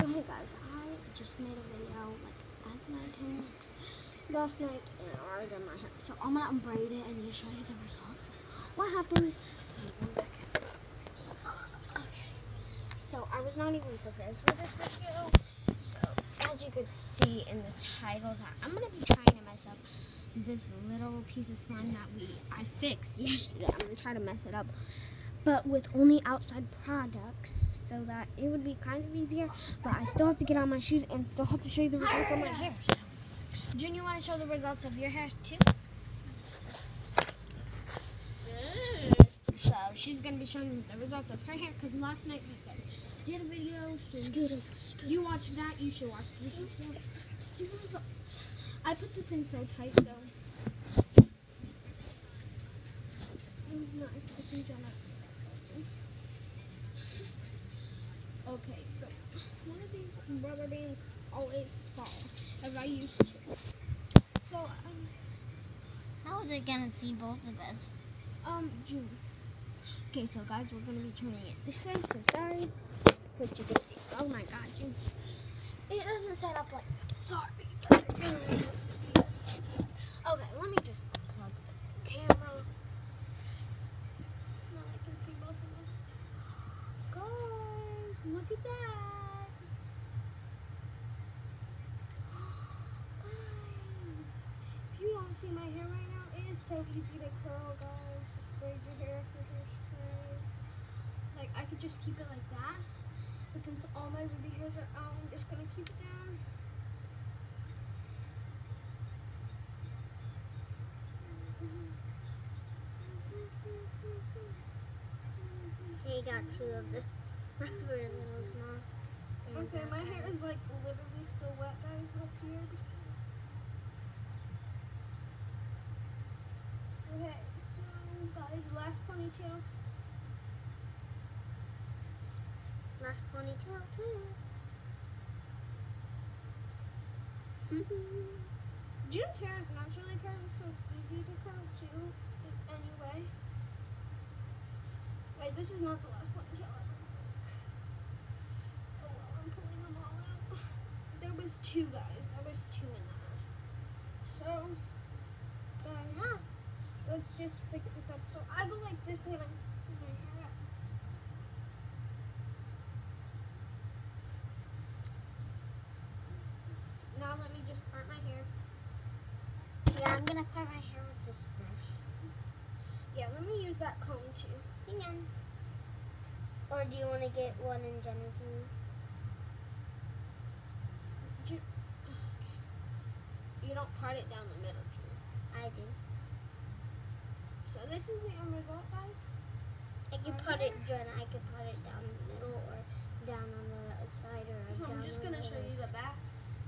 So hey guys, I just made a video like at night time last night and I already done my hair. So I'm gonna unbraid it and just show you the results what happens. So one second. Okay. So I was not even prepared for this video. So as you could see in the title that I'm gonna be trying to mess up this little piece of slime that we I fixed yesterday. I'm gonna try to mess it up. But with only outside products so that it would be kind of easier. But I still have to get on my shoes and still have to show you the results of my hair. So, June, you want to show the results of your hair too? So she's gonna be showing the results of her hair because last night we did a video. So you watch that, you should watch this one. See the results. I put this in so tight, so I was not expecting. Okay, so one of these rubber bands always fall, as I used to. So, um, How is it gonna see both of us? um, June. Okay, so guys, we're gonna be turning it this way, so sorry. But you can see, oh my god, June. It doesn't set up like, that. sorry, but you're gonna have to see too. Okay, let me just unplug the camera. Now I can see both of us. Guys, look at that. Guys, if you don't see my hair right now, it is so easy to curl, guys. Just braid your hair if your hair's straight. Like, I could just keep it like that. But since all my baby hairs are out, I'm just gonna keep it down. They got two of the rubber little small. Okay, my hair is like literally still wet, guys, up here. Because... Okay, so guys, last ponytail. last ponytail too. June's hair is naturally curly, so it's easy to curl too. Anyway. Wait, this is not the last ponytail ever. Oh well, I'm pulling them all out. There was two guys. There was two in that. So, guys, Yeah. Fix this up. So I go like this when I'm pulling my hair. Now let me just part my hair. Yeah, I'm gonna part my hair with this brush. Yeah, let me use that comb too. Hang on. Or do you want to get one in Jenna's name? Ju- You don't part it down the middle, Drew. I do. This is the end result, guys. I can Right put it, here. Jenna. I can put it down the middle or down on the side or So down I'm just gonna show you the back.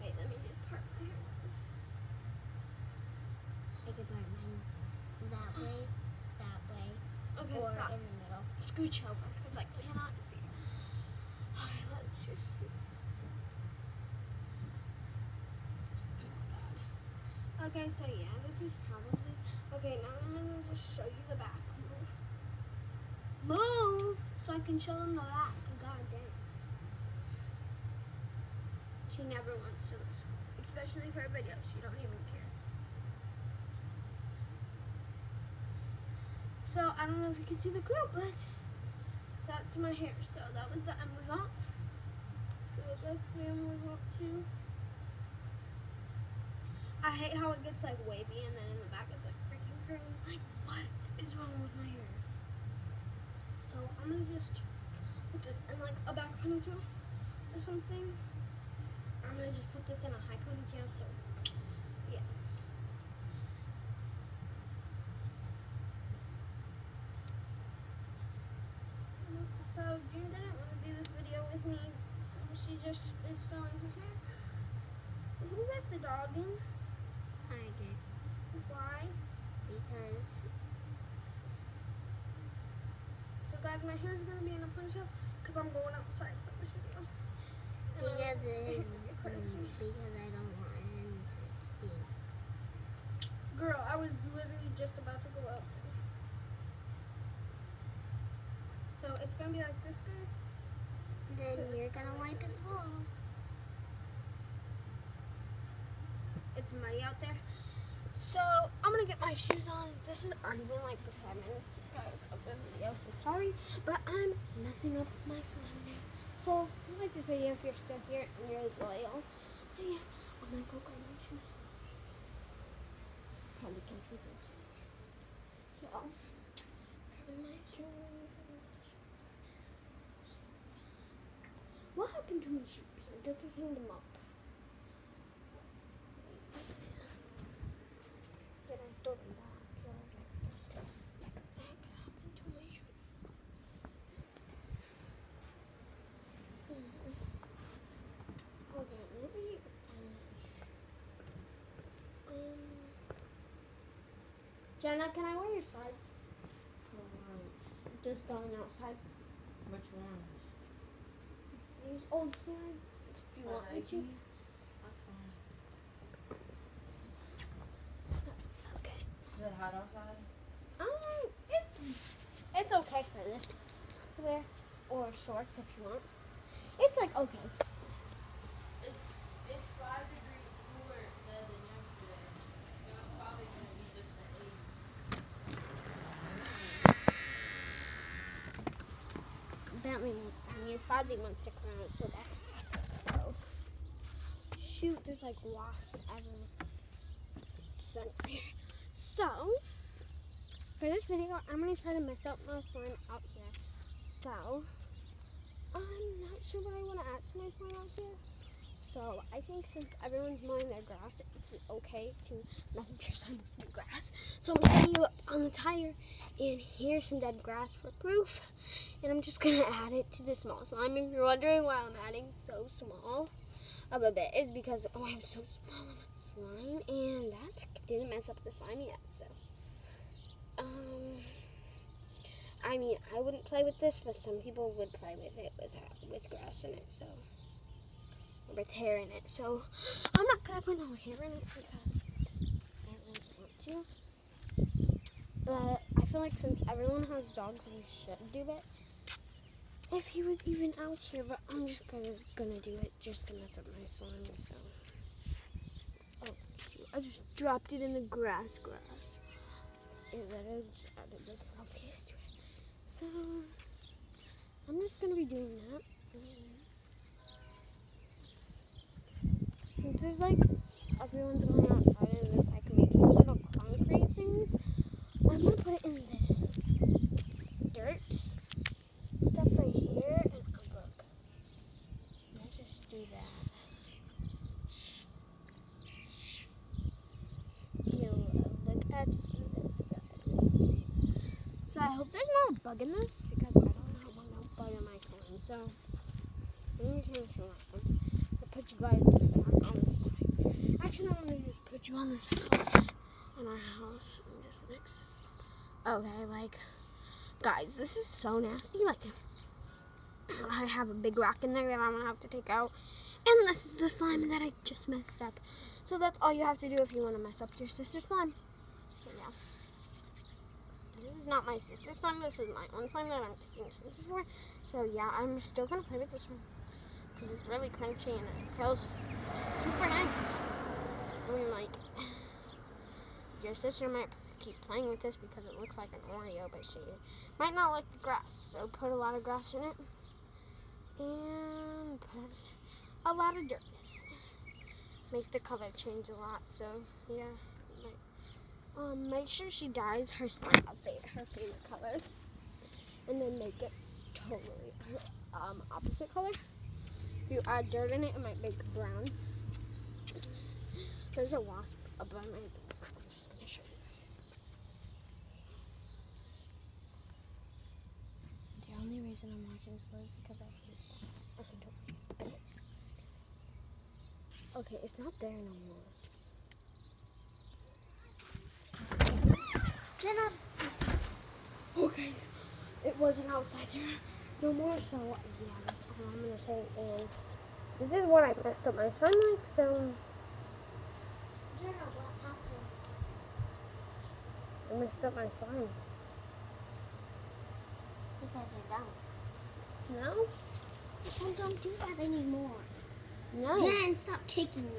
Wait, let me just part my hair. I can part mine that way, that way, Okay, or stop. in the middle. Scooch over because I cannot see. Okay, let's just see. Okay, so yeah, this is probably okay. Now I'm gonna just show you the back. Move, move, so I can show them the back. God damn. She never wants to listen, especially for a video. She don't even care. So I don't know if you can see the curl, but that's my hair. So that was the end result. So that's the end result too. I hate how it gets like wavy and then in the back it's like freaking curly. Like what is wrong with my hair? So I'm gonna just put this in like a back ponytail or something. I'm gonna just put this in a high ponytail. So yeah. So June didn't want to do this video with me, so she just is showing her hair. Who let the dog in? Did Why? because So guys, my hair is gonna be in a ponytail because I'm going outside for this video. And because it is because I don't want him to stink. Girl, I was literally just about to go out. So it's gonna be like this, guys. Then you're gonna wipe his balls. It's muddy out there. So I'm gonna get my shoes on. This has already been like the five minutes, guys, of the video. So sorry, but I'm messing up my slime now. So you like this video if you're still here and you're loyal. So yeah, I'm gonna go grab my shoes. Probably can't keep it. So my shoes. What happened to my shoes? I'm just hang them up. Then I threw them back. So I was like, what the heck happened to my shoes? Hmm. Okay, maybe um, um Jenna, can I wear your slides? For what? Just going outside. Which ones? These old slides. Do you want me to? That's fine. Okay. Is it hot outside? Um, it's it's okay for this wear or shorts if you want. It's like okay. It's it's five degrees cooler it said than yesterday. So it's probably gonna be just the eight. That means Fozzie wants to come out so bad. So shoot, there's like wasps everywhere. So, for this video, I'm gonna try to mess up my slime out here. So I'm not sure what I want to add to my slime out here. So I think since everyone's mowing their grass, it's okay to mess up your some grass. So I'm setting you on the tire, and here's some dead grass for proof. And I'm just gonna add it to the small slime. If you're wondering why I'm adding so small of a bit, is because oh I'm so small of a slime, and that didn't mess up the slime yet. So, um, I mean I wouldn't play with this, but some people would play with it with with grass in it. So, with hair in it. So, I'm not gonna put no hair in it because I don't really want to. But I feel like since everyone has dogs, we should do it. If he was even out here, but I'm just gonna gonna do it just to mess up my slime. So, oh shoot, I just dropped it in the grass, grass, and then I just added this little piece to it. So, I'm just gonna be doing that. Since there's like everyone's going outside and it's like making little concrete things. I'm gonna put it in this dirt stuff right here and uh, look. Let's just do that. You look at this. So I hope there's not a bug in this because I don't want no bug in my slime. So let me turn. I'll put you guys on this side. Actually, I'm gonna just put you on this house. On our house and just mix Okay, like, guys, this is so nasty. Like, I have a big rock in there that I'm gonna have to take out, and this is the slime that I just messed up. So that's all you have to do if you want to mess up your sister's slime. So yeah, this is not my sister's slime. This is my own slime that I'm taking chances for. So yeah, I'm still gonna play with this one because it's really crunchy and it feels super nice. I mean, like, your sister might keep playing with this because it looks like an Oreo, but she might not like the grass. So put a lot of grass in it and put a lot of dirt. Make the color change a lot. So yeah, um, make sure she dyes her slime her favorite color, and then make it totally um, opposite color. If you add dirt in it, it might make brown. There's a wasp on my door. The only reason I'm watching slow is because I hate that. I don't. Okay, it's not there no more. Jenna, oh, Okay, it wasn't outside there no more, so yeah, that's all I'm gonna say is this is what I messed up my slime like, so Jenna, what happened? I messed up my slime. Because you're done. No? Don't do that anymore. No. Jen, stop kicking me.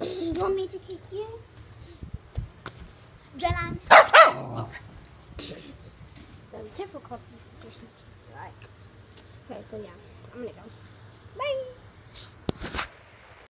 you want me to kick you? Jen, I'm Very difficult. This like. Okay, so yeah, I'm gonna go. Bye.